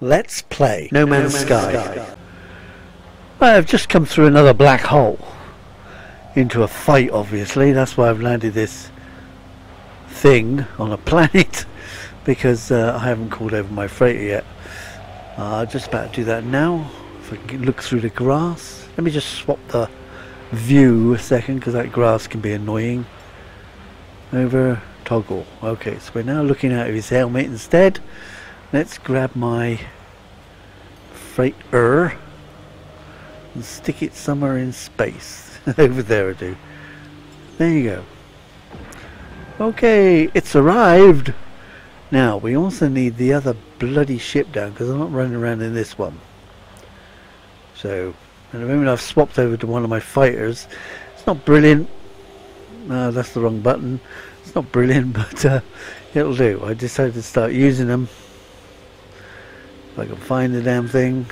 Let's play No Man's, no Man's Sky. Sky. I've just come through another black hole into a fight obviously. That's why I've landed this thing on a planet because uh, I haven't called over my freighter yet. Uh, just about to do that now. If I can look through the grass. Let me just swap the view a second because that grass can be annoying. Over toggle. Okay so we're now looking at his helmet instead. Let's grab my freighter. And stick it somewhere in space. Over there I do. There you go. Okay it's arrived. Now we also need the other bloody ship down because I'm not running around in this one. So at the moment I've swapped over to one of my fighters. It's not brilliant. No that's the wrong button. It's not brilliant but uh, it'll do. I decided to start using them if I can find the damn thing.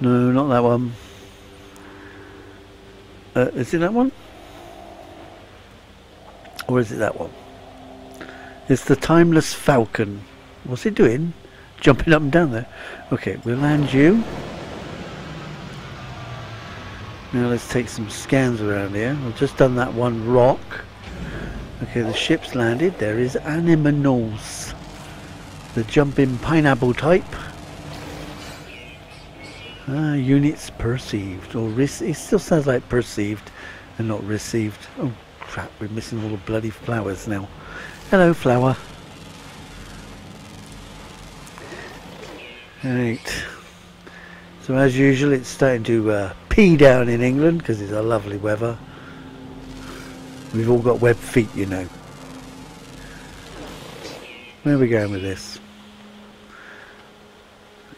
No not that one. Uh, is it that one? Or is it that one? It's the timeless falcon. What's it doing? Jumping up and down there. Okay we'll land you. Now let's take some scans around here. I've just done that one rock. Okay, the ship's landed. There is Animals. The jumping pineapple type. Ah, units perceived. Or it still sounds like perceived and not received. Oh crap, we're missing all the bloody flowers now. Hello, flower. Right. So as usual, it's starting to uh, pee down in England because it's a lovely weather. We've all got web feet, you know. Where are we going with this?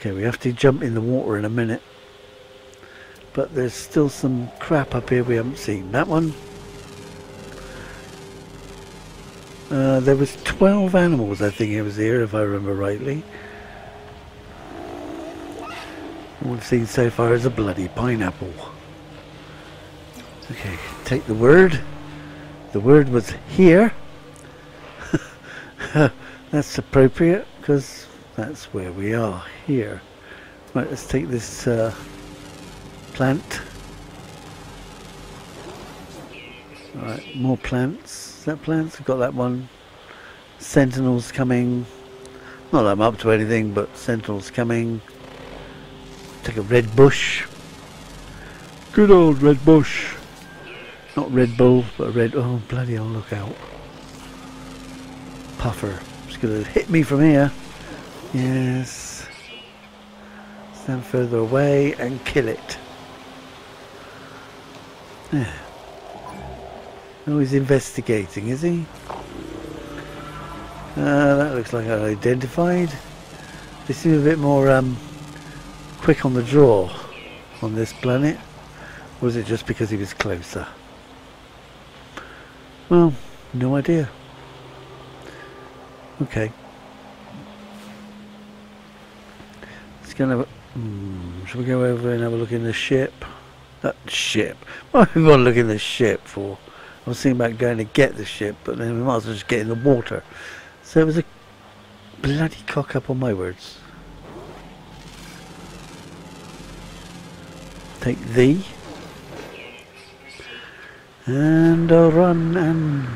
Okay, we have to jump in the water in a minute. But there's still some crap up here we haven't seen. That one. Uh, there was 12 animals, I think it was here, if I remember rightly. All we've seen so far is a bloody pineapple. Okay, take the word the word was here that's appropriate because that's where we are here right let's take this uh, plant Alright, more plants. Is that plants? We've got that one. Sentinels coming. Not that I'm up to anything, but Sentinels coming. Take a red bush. Good old red bush. Not Red Bull, but Red... Oh, bloody hell, look out. Puffer. It's going to hit me from here. Yes. Stand further away and kill it. Yeah. Oh, he's investigating, is he? Uh, that looks like I identified. They seem a bit more um, quick on the draw on this planet. Or was it just because he was closer? Well, no idea. Okay. Let's go and have a... Hmm, shall we go over and have a look in the ship? That ship. What are we going to look in the ship for? I was thinking about going to get the ship, but then we might as well just get in the water. So it was a bloody cock up on my words. Take thee and I'll run and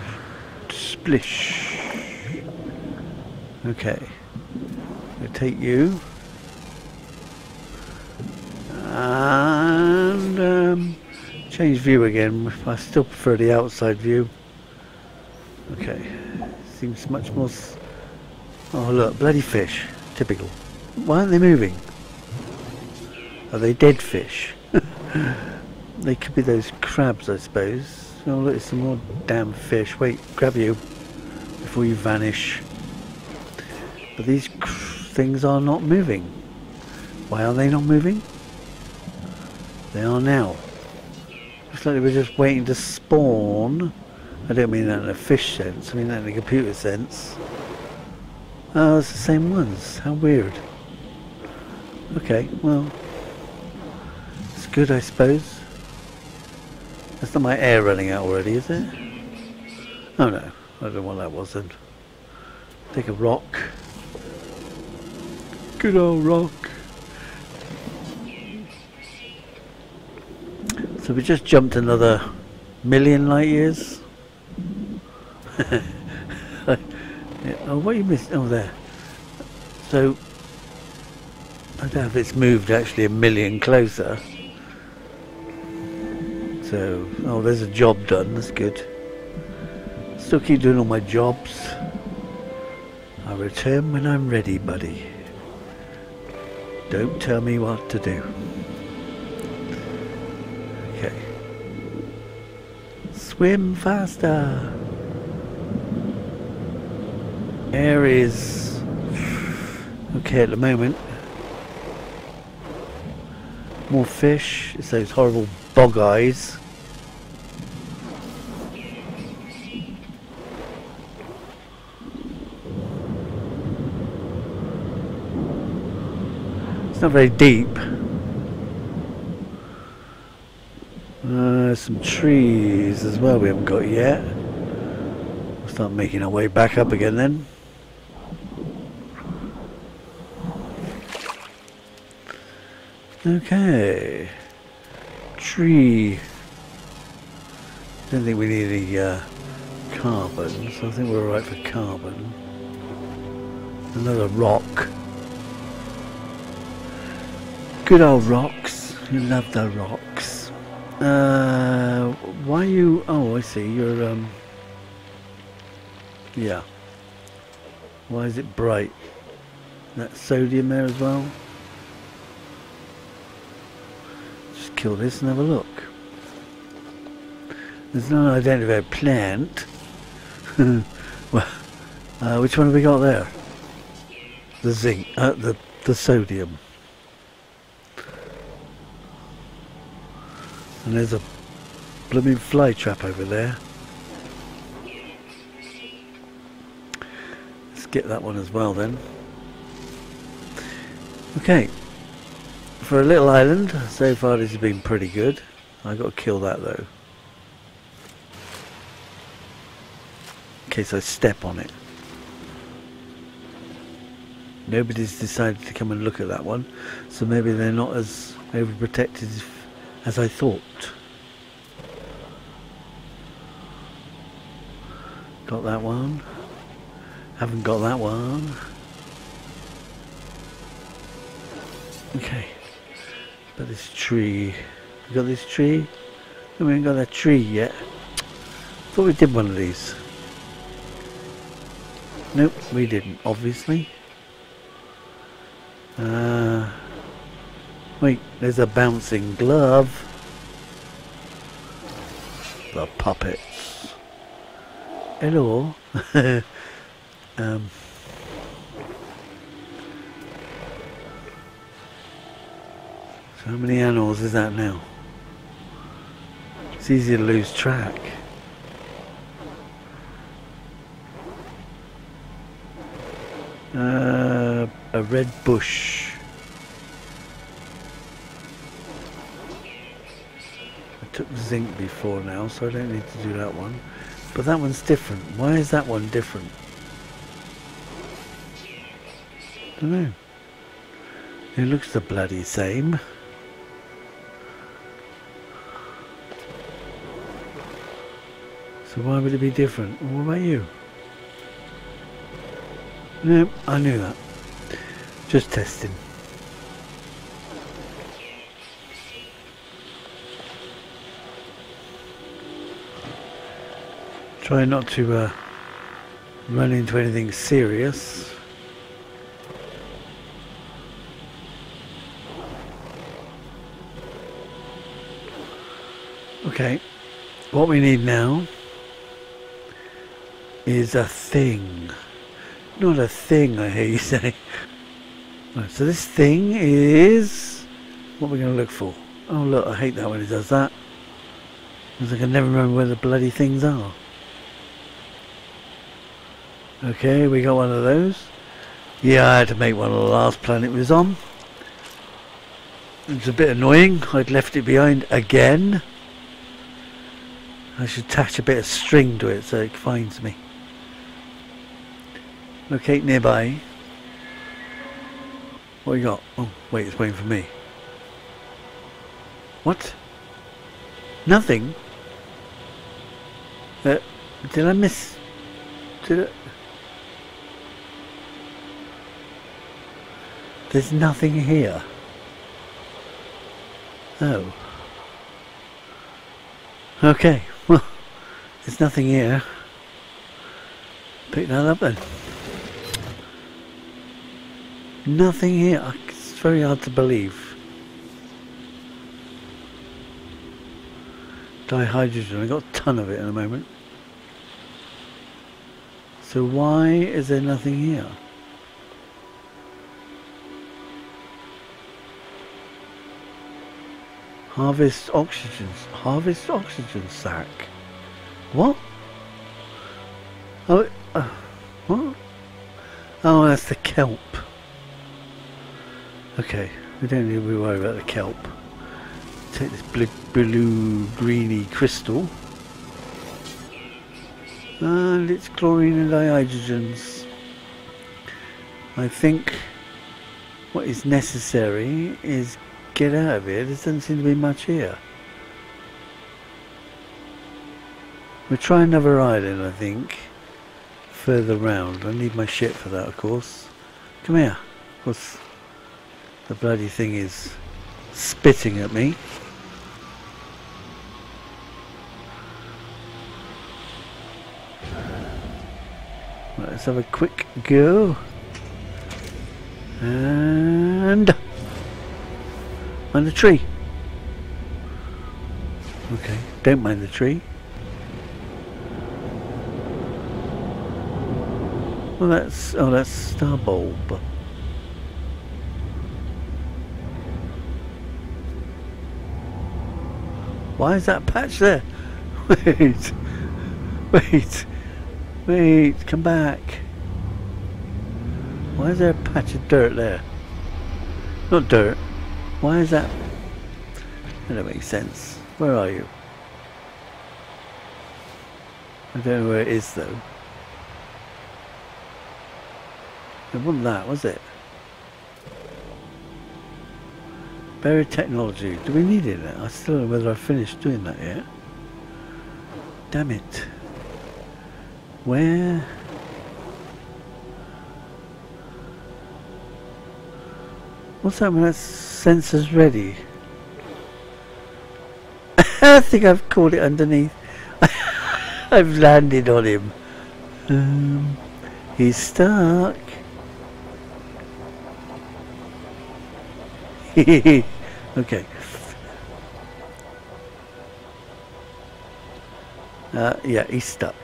splish okay I'll take you and um, change view again I still prefer the outside view okay seems much more oh look bloody fish typical why aren't they moving are they dead fish They could be those crabs, I suppose. Oh, look, some more damn fish. Wait, grab you before you vanish. But these things are not moving. Why are they not moving? They are now. Looks like they were just waiting to spawn. I don't mean that in a fish sense, I mean that in a computer sense. Oh, it's the same ones. How weird. Okay, well, it's good, I suppose. That's not my air running out already, is it? Oh no, I don't know what that was then. Take a rock. Good old rock. So we just jumped another million light years. oh, what you missed? Oh, there. So I don't know if it's moved actually a million closer. So, oh, there's a job done. That's good. Still keep doing all my jobs. I'll return when I'm ready, buddy. Don't tell me what to do. Swim faster. Air is okay at the moment. More fish. It's those horrible bog eyes. It's not very deep. Uh, some trees as well we haven't got yet. We'll start making our way back up again then. Okay. Tree. Don't think we need any uh, carbon, so I think we're alright for carbon. Another rock. Good old rocks. You love the rocks. Uh, why you? Oh, I see. You're um. Yeah. Why is it bright? That sodium there as well. Just kill this and have a look. There's no identified plant. well, uh, which one have we got there? The zinc, uh, the the sodium. And there's a blooming fly trap over there. Let's get that one as well then. Okay, for a little island, so far this has been pretty good. I've got to kill that though. In case I step on it. Nobody's decided to come and look at that one, so maybe they're not as overprotected as I thought. Got that one. Haven't got that one. Okay. Got this tree. We got this tree. we haven't got that tree yet. Thought we did one of these. Nope, we didn't, obviously. Uh, wait, there's a bouncing glove. The puppets. Hello. um, How many animals is that now? It's easy to lose track. Uh, a red bush. Took zinc before now, so I don't need to do that one. But that one's different. Why is that one different? I don't know. It looks the bloody same. So why would it be different? What about you? No, I knew that. Just testing. Try not to uh, run into anything serious. Okay, what we need now is a thing. Not a thing, I hear you say. Right, so this thing is what we're going to look for. Oh look, I hate that when it does that. Because I can never remember where the bloody things are. Okay, we got one of those. Yeah, I had to make one of the last planet was on. It's a bit annoying. I'd left it behind again. I should attach a bit of string to it so it finds me locate nearby What you got? Oh, wait, it's waiting for me. What? Nothing? Uh, did I miss... Did I... There's nothing here. Oh. Okay, well, there's nothing here. Pick that up then. Nothing here. It's very hard to believe. Dihydrogen. I've got a ton of it in a moment. So why is there nothing here? Harvest oxygen. Harvest oxygen sac. What? Oh, uh, what? Oh, that's the kelp. Okay, we don't need to worried about the kelp. Take this blue, blue greeny crystal. And it's chlorine and dihydrogens. I think what is necessary is get out of here. There doesn't seem to be much here. We'll try another island, I think. Further round. I need my ship for that, of course. Come here. Of course, the bloody thing is spitting at me. Let's have a quick go. And mind the tree. Okay, don't mind the tree. Well, that's oh, that's star bulb. Why is that patch there? Wait. Wait. Wait. Come back. Why is there a patch of dirt there? Not dirt. Why is that? That don't make sense. Where are you? I don't know where it is though. It wasn't that, was it? Buried technology. Do we need it? I still don't know whether I've finished doing that yet. Damn it. Where? What's when that sensor's ready? I think I've caught it underneath. I've landed on him. Um, he's stuck. okay. Uh, yeah, he's stuck.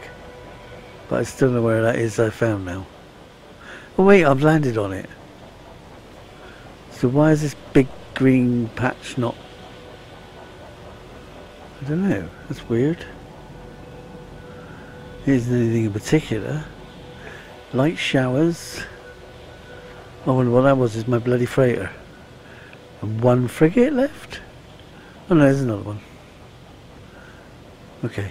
But I still know where that is I found now. Oh wait, I've landed on it. So why is this big green patch not... I don't know, that's weird. Isn't anything in particular. Light showers. I wonder what that was, is my bloody freighter. And one frigate left? Oh no, there's another one. Okay.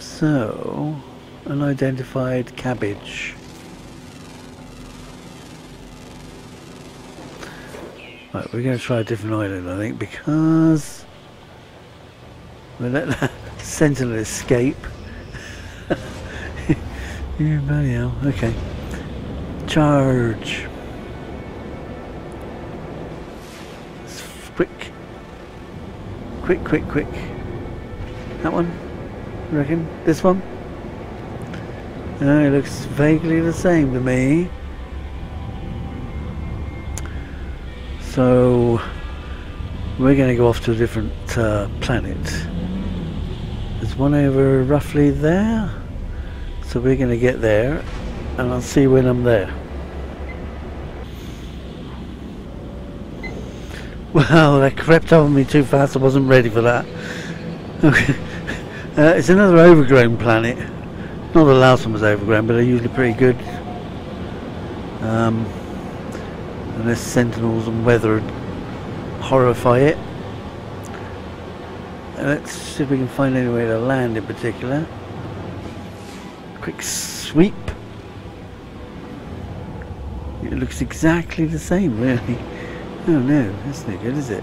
So, unidentified cabbage. Right, we're going to try a different island, I think, because we let that sentinel escape. you bloody hell. Okay. Charge. Quick. Quick, quick, quick. That one? You reckon? This one? Uh, it looks vaguely the same to me. So we're going to go off to a different uh, planet. There's one over roughly there. So we're going to get there and I'll see when I'm there. Well, that crept over me too fast. I wasn't ready for that. Okay. Uh, it's another overgrown planet. Not the last one was overgrown, but they're usually pretty good. Um, unless sentinels and weather horrify it. Uh, let's see if we can find any way to land in particular. Quick sweep. It looks exactly the same, really. Oh no, that's no good, is it?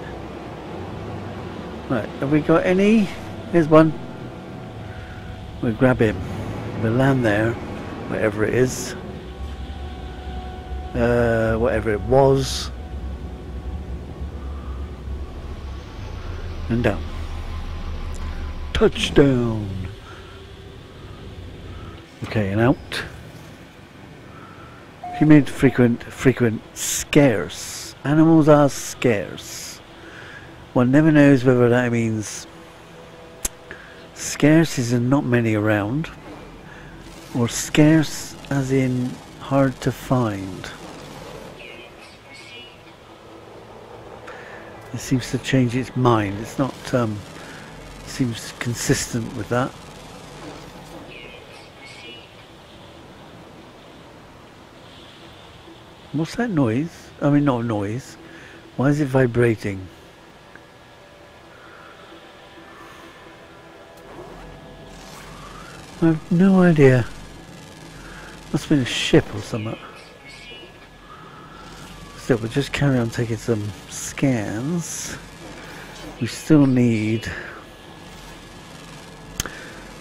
Right, have we got any? Here's one. We'll grab him. We'll land there, wherever it is. Uh, whatever it was. And down. Touchdown! Okay, and out. Humid, frequent, frequent, scarce. Animals are scarce. One never knows whether that means scarce is in not many around, or scarce as in hard to find. It seems to change its mind. It's not, um, seems consistent with that. What's that noise? I mean, not noise. Why is it vibrating? I have no idea. Must have been a ship or something. Still, we'll just carry on taking some scans. We still need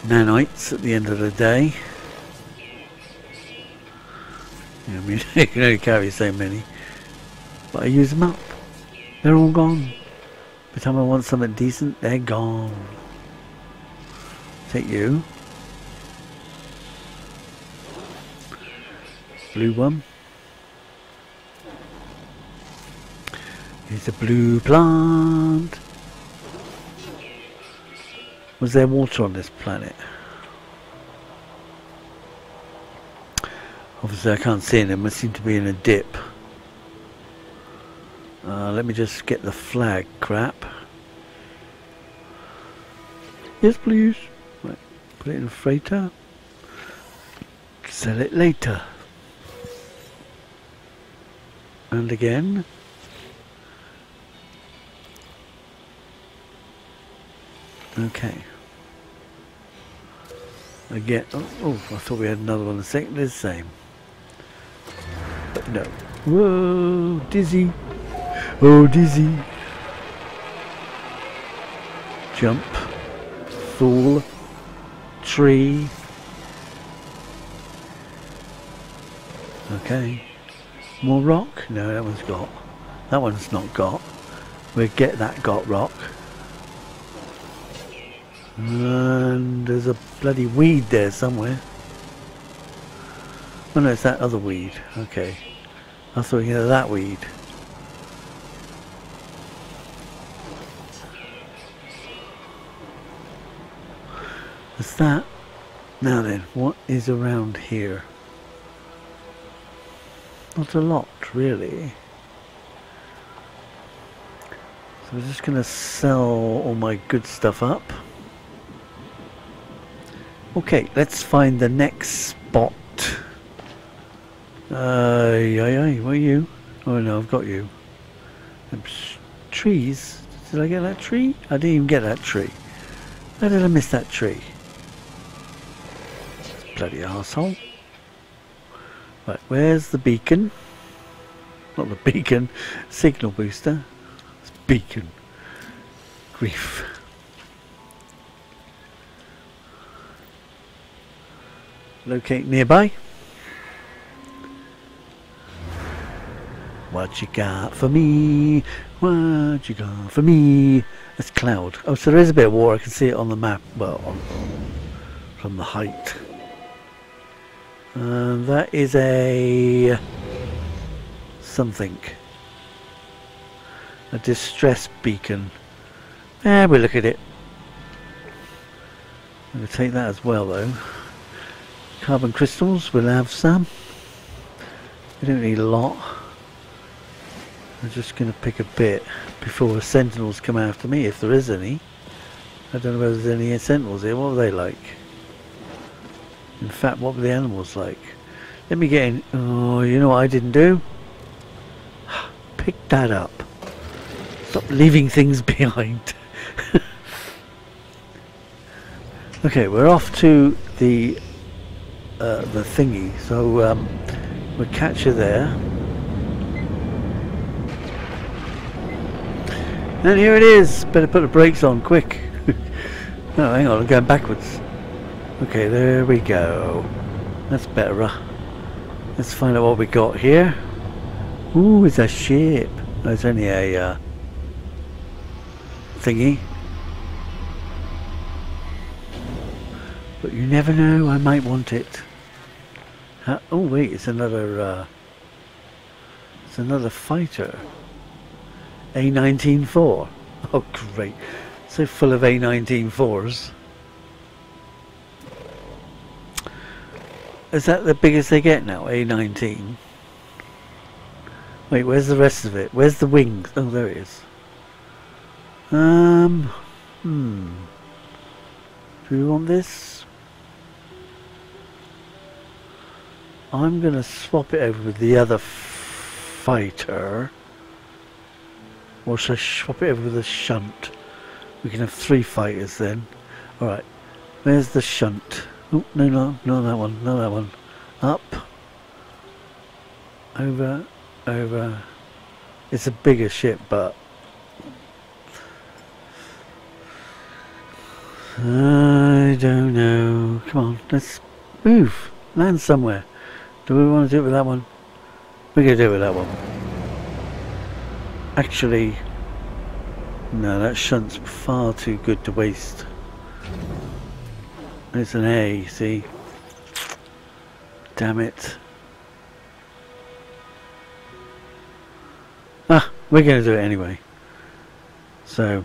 nanites at the end of the day. I mean, you can only carry so many. But I use them up. They're all gone. By the time I want something decent, they're gone. Take you. Blue one. Here's a blue plant. Was there water on this planet? Obviously I can't see them, it seem to be in a dip. Uh, let me just get the flag crap. Yes please. Right, put it in a freighter. Sell it later. And again. Okay. Again, oh, oh, I thought we had another one the second, the same. No. Whoa, dizzy. Oh, dizzy. Jump. Fall. Tree. Okay. More rock? No, that one's got. That one's not got. We'll get that got rock. And there's a bloody weed there somewhere. Oh no, it's that other weed. Okay. I thought you had that weed. What's that? Now then, what is around here? Not a lot, really. So we're just going to sell all my good stuff up. Okay, let's find the next spot. Uh, yeah, yeah, where are you? Oh no, I've got you. Trees? Did I get that tree? I didn't even get that tree. How did I miss that tree? Bloody asshole. Right, where's the beacon? Not the beacon, signal booster. It's beacon. Grief. Locate nearby. What you got for me? What you got for me? It's cloud. Oh, so there is a bit of water. I can see it on the map. Well, on, from the height. And that is a something. A distress beacon. Eh, we'll look at it. I'm going to take that as well though. Carbon crystals, we'll have some. We don't need a lot. I'm just going to pick a bit before the sentinels come after me, if there is any. I don't know whether there's any sentinels here. What are they like? In fact, what were the animals like? Let me get in. Oh, you know what I didn't do? Pick that up. Stop leaving things behind. okay, we're off to the uh, the thingy. So um, we'll catch her there. And here it is. Better put the brakes on quick. Oh, hang on, I'm going backwards. Okay, there we go. That's better. Let's find out what we got here. Ooh, it's a ship. it's only a uh, thingy. But you never know, I might want it. Oh wait, it's another, uh, it's another fighter. A194. Oh great, so full of A194s. Is that the biggest they get now, A19? Wait, where's the rest of it? Where's the wings? Oh, there it is. Um, hmm. Do we want this? I'm going to swap it over with the other fighter. Or should I swap it over with the shunt? We can have three fighters then. Alright, where's the shunt? Oh, no, no, no, that one, no, that one. Up. Over over. It's a bigger ship, but I don't know. Come on, let's move. Land somewhere. Do we want to do it with that one? Going to do it with that one. Actually, no, that shunt's far too good to waste. It's an A, see? Damn it. Ah, we're going to do it anyway. So,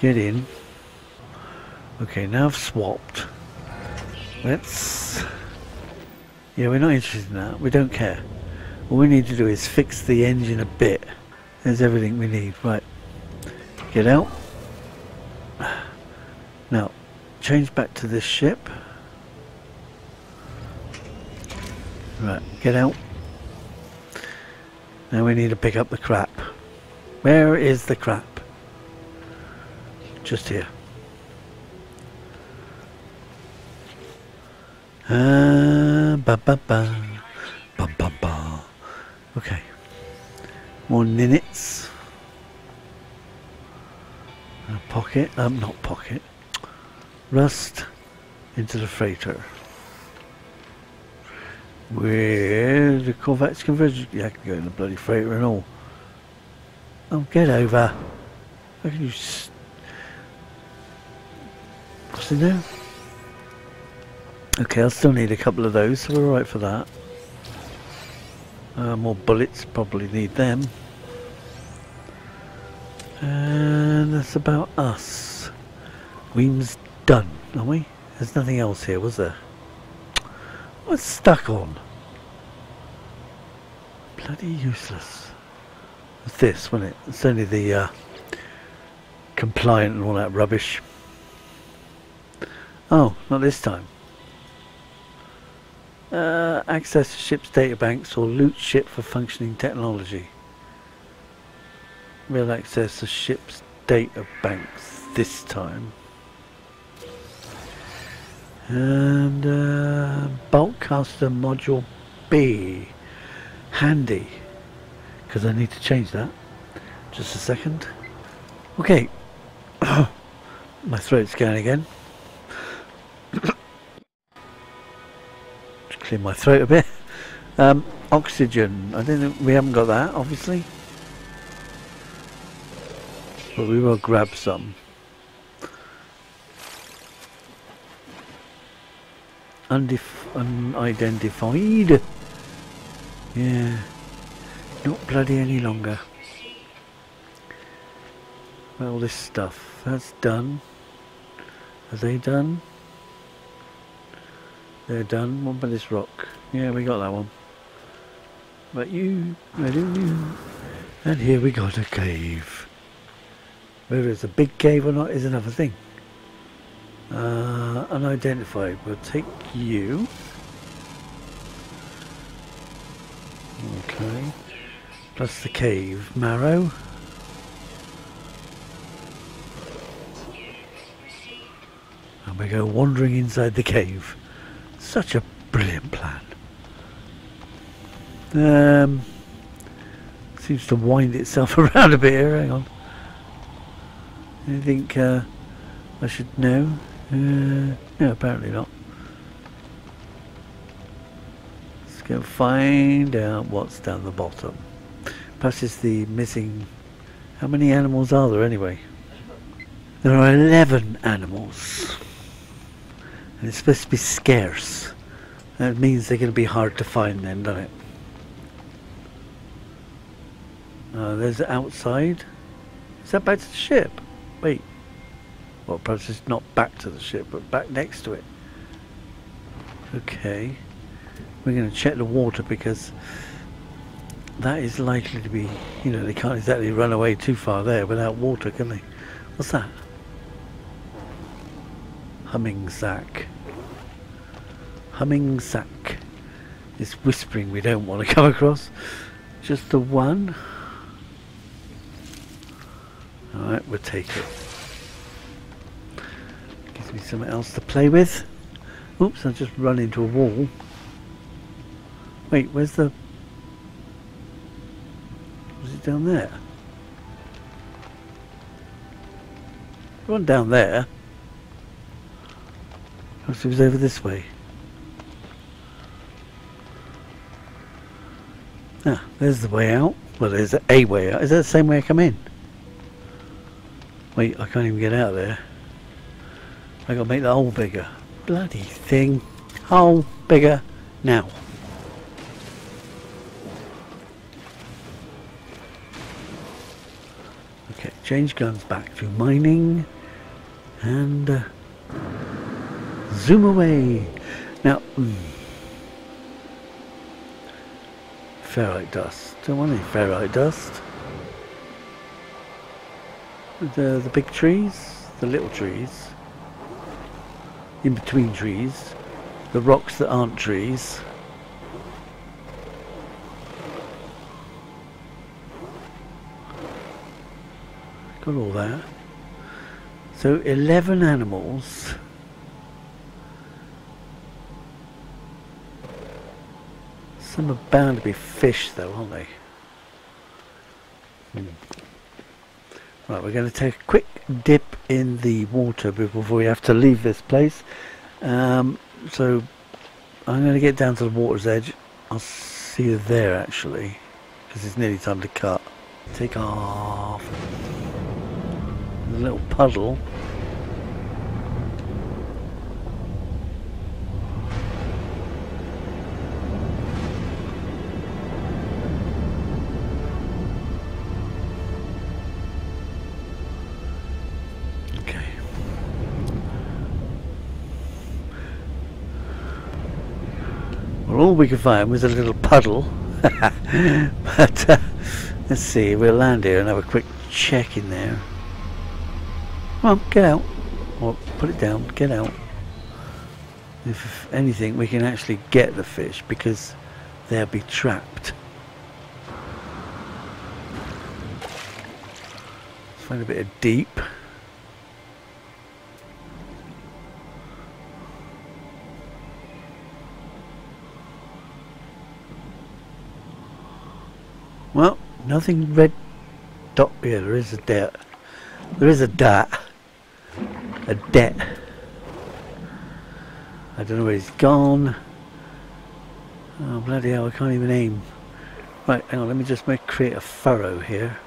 get in. Okay, now I've swapped. Let's... Yeah, we're not interested in that. We don't care. All we need to do is fix the engine a bit. There's everything we need. Right. Get out. Now, change back to this ship. Right, get out. Now we need to pick up the crap. Where is the crap? Just here. Uh, ba ba ba. Ba ba ba. Okay. More minutes. A pocket. Um, not pocket. Rust into the freighter. Where the Corvette's converged? Yeah, I can go in the bloody freighter and all. Oh, get over. How can you... What's in there? Okay, I'll still need a couple of those, so we're alright for that. Uh, more bullets, probably need them. And that's about us. Weem's done, aren't we? There's nothing else here, was there? What's stuck on? Bloody useless. It's this, wasn't it? It's only the uh, compliant and all that rubbish. Oh, not this time. Uh, access to ship's databanks or loot ship for functioning technology. Real access to ship's databanks this time. And uh, Boltcaster module B. Handy. Because I need to change that. Just a second. Okay. My throat's going again. Clear my throat a bit. Um, oxygen. I know. We haven't got that, obviously. But we will grab some. Unidentified. Yeah. Not bloody any longer. Well, this stuff. That's done. Are they done? They're done. One by this rock? Yeah, we got that one. But you, I don't know. And here we got a cave. Whether it's a big cave or not is another thing. Uh, unidentified. We'll take you. Okay. Plus the cave. Marrow. And we go wandering inside the cave. Such a brilliant plan. Um, Seems to wind itself around a bit here. Hang on. Anything uh, I should know? Uh, no, apparently not. Let's go find out what's down the bottom. It's the missing... How many animals are there anyway? There are 11 animals. And it's supposed to be scarce. That means they're going to be hard to find then, doesn't it? Uh, there's outside. Is that back to the ship? Wait. Well, perhaps it's not back to the ship, but back next to it. Okay. We're going to check the water because that is likely to be, you know, they can't exactly run away too far there without water, can they? What's that? Humming Sac. Humming Sac. This whispering we don't want to come across. Just the one. Alright, we'll take it. Gives me something else to play with. Oops, I just run into a wall. Wait, where's the... Was it down there? One down there. Perhaps it was over this way. Ah, there's the way out. Well, there's a way out. Is that the same way I come in? Wait, I can't even get out of there. I gotta make the hole bigger. Bloody thing. Hole bigger now. Okay, change guns back to mining and uh, zoom away. Now, mm, ferrite dust. Don't want any ferrite dust the, the big trees, the little trees, in between trees, the rocks that aren't trees. Got all that. So 11 animals. Some are bound to be fish though, aren't they? Hmm. Right, we're going to take a quick dip in the water before we have to leave this place. Um, so I'm going to get down to the water's edge. I'll see you there actually, because it's nearly time to cut. Take off the little puddle. All we could find was a little puddle. but uh, let's see, we'll land here and have a quick check in there. Come on, get out. Or put it down, get out. If anything, we can actually get the fish because they'll be trapped. Find a bit of deep. Well, nothing red dot here. There is a debt. There is a debt. A debt. I don't know where he's gone. Oh bloody hell! I can't even aim. Right, hang on. Let me just make create a furrow here.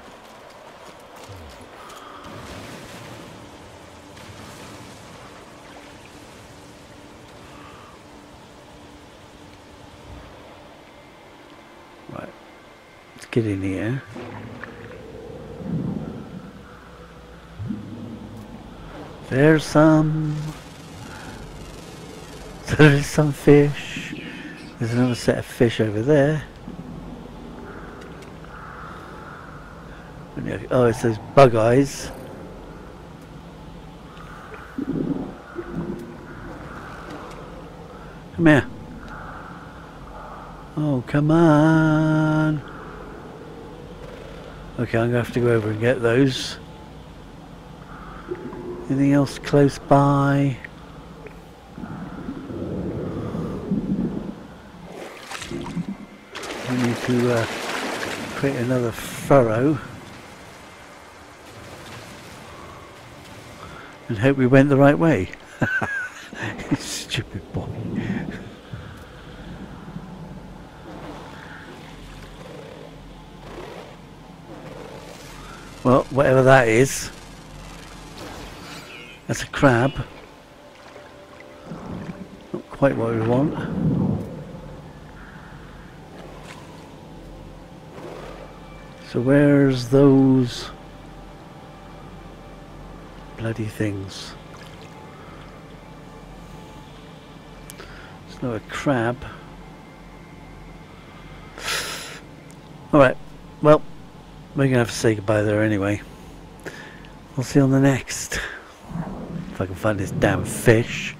Get in here. There's some. There's some fish. There's another set of fish over there. Oh, it's those bug eyes. Come here. Oh, come on. Okay, I'm going to have to go over and get those. Anything else close by? I need to uh, create another furrow and hope we went the right way. Stupid boy. Well, whatever that is, that's a crab. Not quite what we want. So where's those bloody things? It's not a crab. Alright, we're going to have to say goodbye there anyway. We'll see you on the next. If I can find this damn fish.